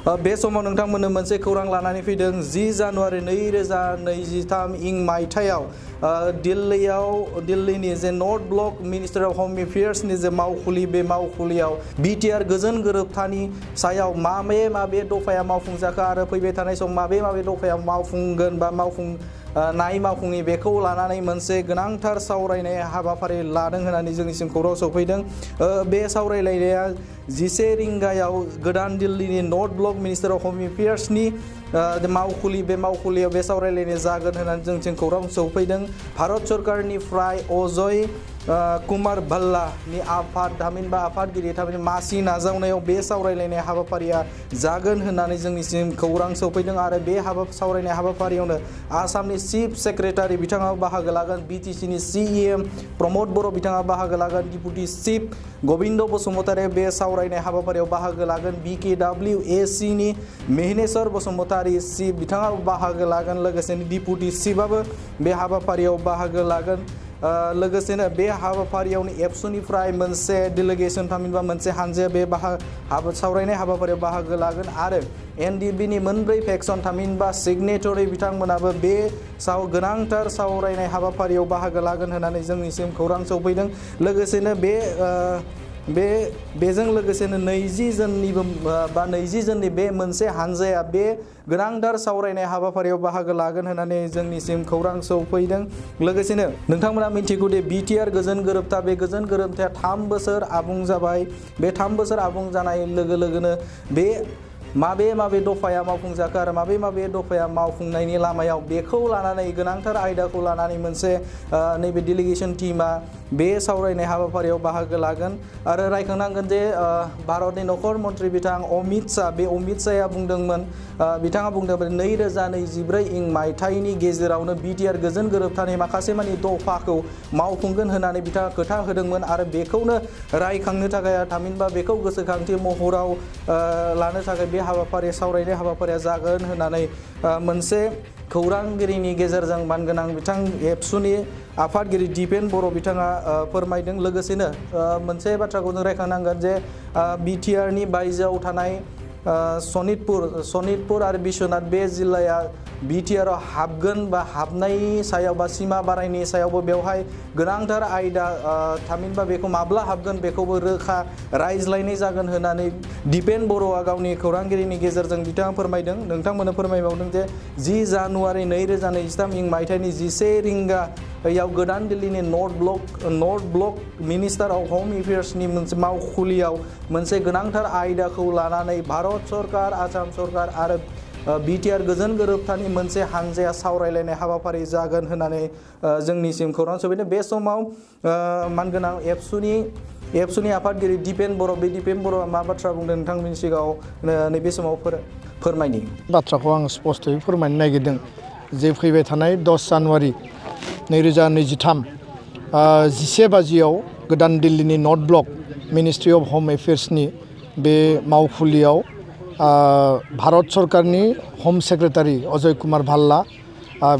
ओ बे समाव नोंथांमोननो मोनसे खौरां लानानै फैदों जि जानुवारि नैरोजा नैजिथाम इं मायथाइयाव ओ दिल्लीयाव दिल्लीनि जे north block minister of home एफेयार्सनि J मावखुलि bay मावखुलियाव BTR गोजोन गोरोबथानि सायाव माबे माबे दफाया मावफुंजाखो आरो फैबाय थानाय सम माबे माबे दफाया मावफुंगोन बा मावफुं ओ नाय मावफुङि बेखौ लानानै मोनसे गोनांथार सावरायनाय हाबाफारि लादों होननानै जोंनिसिम खौरां सफैदों ओ बे सावरायलायनाया जिसे रिंगायाव गोदान दिल्लीनि north block minister of home एफेयार्सनि ओ मावखुलि, बे मावखुलियाव बे सावरायलायनाय जागोन होननानै जोंथिं खौरां सफैदों। भारत सरकारनिफ्राय अजय कुमार भाल्लानि आफाद थामहिनबा आफादगिरि थामहिनबा मासि नाजावनायाव बे सावरायलायनाय हाबाफारिया जागोन होननानै जोंनिसिम खौरां सफैदों आरो बे हाबा, सावरायनाय हाबाफारियावनो आसामनि चिफ सेक्रेटारि बिथाङा बाहागो लागोन, बिटिसिनि सिइएम प्रमद बर' बिथाङा बाहागो लागोन, डिपुटि चिफ गबिन्द बसुमतारी बे सावरायनाय हाबाफारियाव बाहागो लागोन, बि के डाब्लिउ ए सिनि, मेहनेश्वर बसुमतारी चिफ बिथाङा बाहागो लागोन लोगोसेनो डिपुटि चिफआबो बे हाबाफारियाव बाहागो लागोन लोगोसेनो बे हाबाफारियावनो एबसुनिफ्राय मोनसे डेलिगेसन थामहिनबा मोनसे हानजाया बे बाहा हाबा सावरायनाय हाबाफारियाव बाहागो लागोन आरो एनडिबिनि मोनब्रै फेक्सन थामहिनबा सिगनेटरि बिथांमोनाबो बे साव गोनांथार सावरायनाय हाबाफारियाव बाहागो लागोन होननानै जोंनिसिम खौरां सफैदों लोगोसेनो बे बे, बेजों लोगोसेनो नैजि जननिबो, बा नैजि जननि बे मोनसे हानजाया बे गोनांथार सावरायनाय हाबाफारियाव बाहागो लागोन होननानै जोंनिसिम खौरां सौफैदों। लोगोसेनो नोंथांमोना मिथिगौदि बिटिआर गोजोन गोरोबथा, बे गोजोन गोरोबथाया थाम बोसोर आबुं जाबाय। बे थाम बोसोर आबुं जानाय लोगो लोगोनो बे माबे माबे दफाया मावफुंजाखो आरो माबे माबे दफाया मावफुंनायनि लामायाव बेखौ लानानै गोनांथार आयदाखौ लानानै मोनसे नैबे डेलिगेसन टिमा बे सावरायनाय हाबाफारियाव बाहागो लागोन आरो रायखांनांगोन जे ओ भारतनि नखर मन्त्रि बिथां अमित शाह बे अमित शाहया बुंदोंमोन ओ बिथाङा बुंदोंमोन नैरोजा नैजिब्रै इं मायथाइनि गेजेरावनो बिटिआर गोजोन गोरोबथानि माखासे मानि दफाखौ मावफुंगोन होननानै बिथाङा खोथा होदोंमोन आरो बेखौनो रायखांनो थाखाय थामहिनबा बेखौ गोसोखांथि महराव ओ लानो थाखाय बे हाबाफारि सावरायनाय हाबाफारिया जागोन होननानै ओ मोनसे खौरांगिरिनि गेजेरजों मानगोनां बिथां एबसुनि आफादगिरि दिपेन बर' बिथाङा फोरमायदों। लोगोसेनो मोनसे बाथ्राखौ जों रायखांनांगोन जे बिटिआरनि बायजोआव थानाय सनितपुर सनितपुर आरो बिश्वनाथ बे जिल्लाया बिटिआराव हाबगोन बा हाबनायनि सायाव बा सिमा बारायनि सायावबो बेवहाय गोनांथार आयदा थामहिनबा बेखौ माब्ला हाबगोन बेखौबो रोखा रायज्लायनाय जागोन होननानै दिपेन बर'आ गावनि खौरांगिरिनि गेजेरजों बिथाङा फोरमायदों। नोंथांमोननो फोरमायबावदों जे जि जानुवारि नैरोजा नैजिथाम इं मायथाइनि जिसे रिंगा याव गोदान दिल्लीनि north block north block minister of home एफेयार्सनि मोनसे मावखुलियाव मोनसे गोनांथार आयदाखौ लानानै भारत सरकार, आसाम सरकार आरो बिटिआर गोजोन गोरोबथानि मोनसे हानजाया सावरायलायनाय हाबाफारि जागोन होननानै जोंनिसिम खौरां। सफैदों बे समाव मानगोनां एबसुनि एबसुनि आफादगिरि दिपेन बर' बे दिपेन बर'आ मा बाथ्रा बुंदों नोंथांमोननि सिगाङाव? नैबे समाव फोरमायनि। बाथ्राखौ आं स्पस्तयै फोरमायनो नागिरदों। जे फैबाय थानाय दस जानुवारि नैरोजा नैजिथाम जिसे बाजियाव गोदान दिल्लीनि north block ministry of home एफेयार्सनि बे मावखुलियाव भारत सरकारनि हम सेक्रेटारि अजय कुमार भाल्ला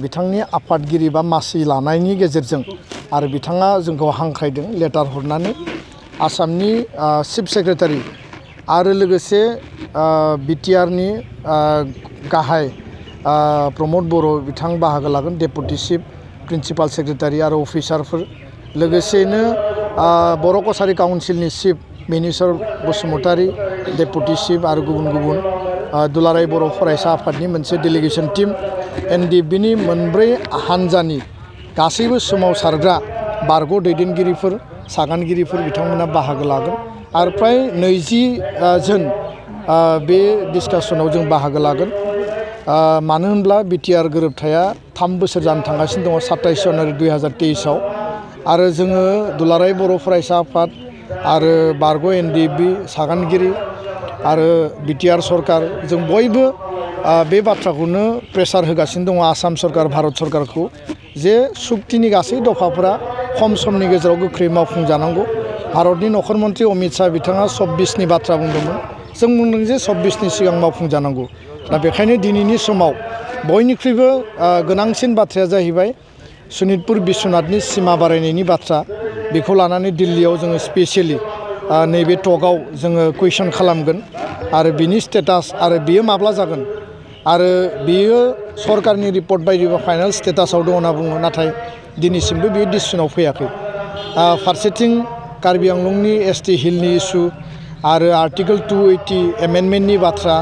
बिथांनि आफादगिरि बा मासि लानायनि गेजेरजों आरो बिथाङा जोंखौ हांख्रायदों लेटार हरनानै आसामनि चिफ सेक्रेटारि आरो लोगोसे बिटिआरनि गाहाय प्रमद बर' बिथां बाहागो लागोन डेपुटि चिफ प्रिन्सिपाल सेक्रेटारि आरो अफिसारफोर लोगोसेनो बर' कसारि काउन्सिलनि chief minister Basumatary, deputy chief आरो गुबुन गुबुन दुलाराय बर' फरायसा आफादनि मोनसे डेलिगेसन टिम एनडिबिनि मोनब्रै हान्जानि गासैबो सोमावसारग्रा बारग' दैदेनगिरिफोर, सागानगिरिफोर बिथांमोना बाहागो लागोन। आरो फ्राय नैजि जोन बे डिसकासनाव जों बाहागो लागोन। मानो होनब्ला बिटिआर गोरोबथाया थाम बोसोर जानो थांगासिनो दङ साताइस जानुवारि दुइ हाजार तेइसआव। आरो जोङो दुलाराय बर' फरायसा आफाद आरो बारग' एनडिबि सागानगिरि आरो बिटिआर सरकार जों बयबो बे बाथ्राखौनो प्रेसार होगासिनो दङ आसाम सरकार भारत सरकारखौ जे सुक्तिनि गासै दफाफोरा खम समनि गेजेराव गोख्रै मावफुंजानांगौ भारतनि नखर मन्त्रि अमित शाह बिथाङा सब्बिसनि बाथ्रा बुंदोंमोन जों बुंदों जे सब्बिसनि सिगां मावफुंजानांगौ दा बेखायनो दिनैनि समाव बयनिख्रुइबो गोनांसिन बाथ्राया जाहैबाय सनितपुर बिश्वनाथनि सिमा बारायनायनि बाथ्रा बेखौ लानानै दिल्लीयाव जोङो स्पेसियेलि नैबे टकआव जोङो कुइसन खालामगोन। आरो बिनि स्टेटास आरो बियो माब्ला जागोन? आरो बियो सरकारनि रिपर्ट बायदिबा फाइनाल स्टेटासाव दङ होनना बुङो, नाथाय दिनैसिमबो बियो डिसिसनाव फैयाखै। फारसेथिं कार्बि आंलंनि एस टि हिलनि इसु आरो आर्टिकोल टु ओइटि एमेन्डमेन्टनि बाथ्रा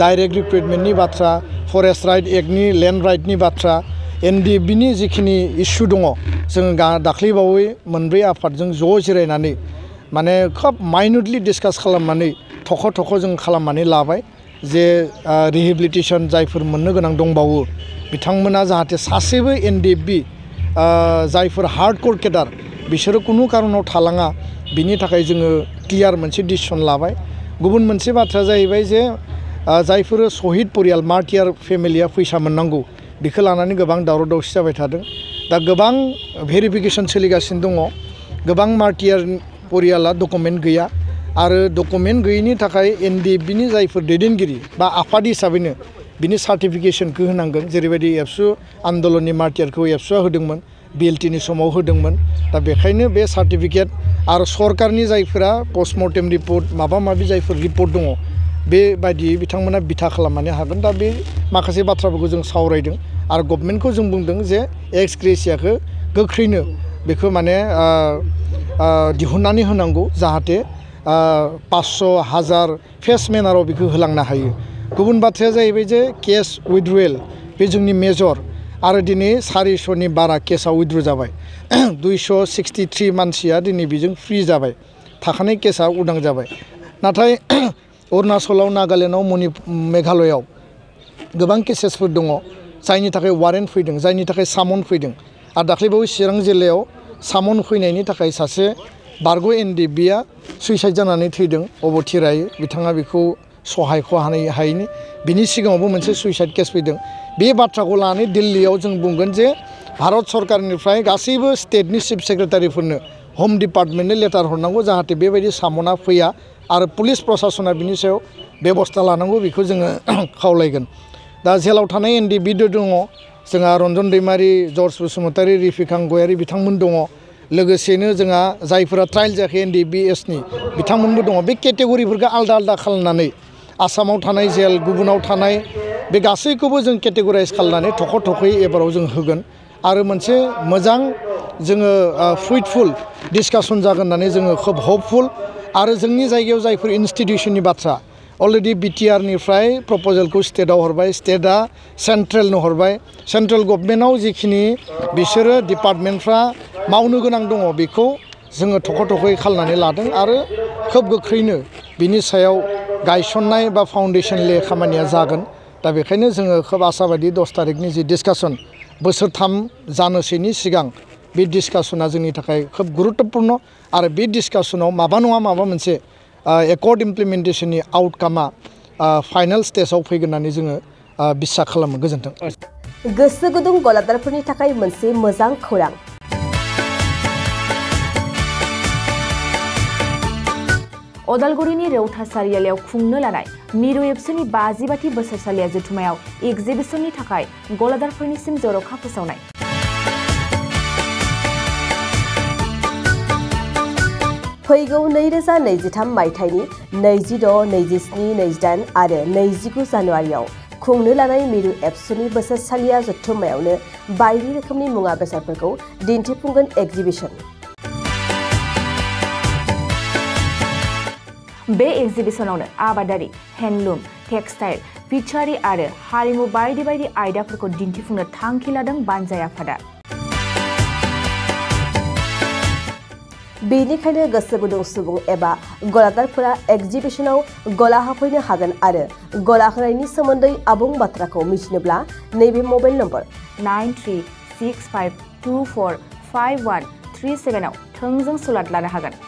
डाइरेक्ट रिक्रुइटमेन्टनि बाथ्रा फरेस्ट राइट एक्टनि लेन्ड राइटनि बाथ्रा एन डि एफ़ बिनि जिखिनि इसु दङ जोङो दाख्लैबावै मोनब्रै आफादजों ज' जिरायनानै माने खोब माइनुटलि डिसकास खालामनानै थख' थख' जों खालामनानै लाबाय जे रिहेबिलिटेसन जायफोर मोननो गोनां दंबावो बिथांमोना जाहाथे सासेबो एन डि एफ़ बि जायफोर हार्ड कोर केडार बिसोरो खुनु कारनाव थालाङा बिनि थाखाय जोङो क्लियार मोनसे डिसिसन लाबाय गुबुन मोनसे बाथ्राया जाहैबाय जे जायफोर सहिद परियाल मार्टियार फेमिलिया फैसा मोननांगौ बेखौ लानानै गोबां दावराव दावसि जाबाय थादों। दा गोबां भेरिफिकेसन सोलिगासिनो दङ। गोबां मार्टियार परियाला डकुमेन्ट गैया। आरो डकुमेन्ट गैयैनि थाखाय एन डि एफ़ बिनि जायफोर दैदेनगिरि बा आफाद हिसाबैनो बिनि सार्टिफिकेसनखौ होनांगोन। जेरैबायदि एबसु आन्दलननि मार्टियारखौ एबसुआ होदोंमोन बि एल टिनि समाव होदोंमोन। दा बेखायनो बे सार्टिफिकेट आरो सरकारनि जायफोरा पस्टमर्टेम रिपर्ट माबा माबि जायफोर रिपर्ट दङ बेबायदियै बिथा खालामनानै हागोन। दा बे माखासे बाथ्राफोरखौ जों आरो गभमेन्टखौ जों बुंदों जे एक्स ग्रेसियाखौ गोख्रैनो बेखौ माने दिहुननानै होनांगौ जाहाथे पास्स' हाजार फेस मेनाराव बेखौ होलांनो हायो गुबुन बाथ्राया जाहैबाय जे केस उइड्रुवेल बे जोंनि मेजर आरो दिनै सारिस'नि बारा केसआ उइड्रु जाबाय दुइस' सिक्सटिथ्रि मानसिया दिनै बेजों फ्रि जाबाय थाखानाय केसआ उदां जाबाय नाथाय अरुणाचलाव नागालेण्डआव मणि मेघालयआव गोबां केसेसफोर दङ जायनि थाखाय वारेन्ट फैदों जायनि थाखाय सामन फैदों आरो दाख्लैबावै चिरां जिल्लायाव सामन फैनायनि थाखाय सासे बारग' एन डि बिया सुइसाइड जानानै थैदों अबथि राय बिथाङा बेखौ सहायख' हानाय हायैनि बिनि सिगाङावबो मोनसे सुइसाइड केस फैदों बे बाथ्राखौ लानानै दिल्लीयाव जों बुंगोन जे भारत सरकारनिफ्राय गासैबो स्टेटनि चिफ सेक्रेटारिफोरनो हम डिपार्टमेन्टनो लेटार हरनांगौ जाहाथे बेबायदि सामना फैया आरो पुलिस प्रसासना बिनि सायाव बेबस्था लानांगौ बेखौ जोङो खावलायगोन दा जेलाव थानाय एन डि बि दङ जोंहा रन्जन दैमारि जर्ज बसुमतारि रिफिकां गयारि बिथांमोन दङ लोगोसेनो जोंहा जायफोरा ट्रायल जायाखै एन डि बि एसनि बिथांमोनबो दङ बे केटेगरिफोरखौ आलदा आलदा खालामनानै आसामाव थानाय जेल गुबुनाव थानाय बे गासैखौबो जों केटेगराइज खालामनानै थख' थख'यै एबाराव जों होगोन आरो मोनसे मोजां जोङो फ्रुइटफुल डिसकासन जागोन होननानै जोङो खोब हपफुल आरो जोंनि जायगायाव जायफोर इनस्टिटिउसननि बाथ्रा अलरेडि बिटिआरनिफ्राय प्रपजेलखौ स्टेटआव हरबाय स्टेटआ सेन्ट्रेलनो हरबाय सेन्ट्रेल गभर्नमेन्टआव जिखिनि बिसोरो डिपार्टमेन्टफ्रा मावनो गोनां दङ बेखौ जोङो थख' थख'यै खालामनानै लादों आरो खोब गोख्रैनो बिनि सायाव गायसननाय बा फाउन्डेसन ले खामानिया जागोन दा बेखायनो जोङो खोब आसाबादि दस तारिखनि जि डिसकासन बोसोरथाम जानोसैनि सिगां बे डिसकासना जोंनि थाखाय खोब गुरुत्तपुर्ण आरो बे डिसकासनाव माबा नङा माबा मोनसे एकर्ड इमप्लिमेन्टेसननि आउटकामा फाइनाल फैगोन होननानै जोङो बिसा खालामो। गोजोन्थों। गोसो गुदुं गलादारफोरनि थाखाय मोनसे मोजां खौरां। अदालगुरिनि रौथा सारियालियाव खुंनो लानाय मिरु एबसुनि बाजिबाथि बोसोरसालिया जथुमायाव एगजिबिसननि थाखाय जर'खा फोसावनाय। फैगौ नैरोजा नैजिथाम मायथाइनि नैजिद' नैजिस्नि नैजिदाइन आरो नैजिगु जानुवारियाव खुंनो लानाय मिरु एबसुनि बोसोरसालिया जथुम्मायावनो बायदि रोखोमनि मुवा बेसादफोरखौ दिन्थिफुंगोन एगजिबिसन बे एगजिबिसनावनो आबादारि हेन्डलुम टेक्सटाइल फिचारि आरो हारिमु बायदि बायदि आयदाफोरखौ दिन्थिफुंनो थांखि लादों बानजाय आफादा बेनिखायनो गोसो गुदुं सुबुं एबा गलादारफोरा एगजिबिसनाव गला होफैनो हागोन आरो गला होनायनि सोमोन्दै आबुं बाथ्राखौ मिथिनोब्ला नैबे mobile number nine three six five two four five one three सेभेनाव थोंजों सुलाद लानो हागोन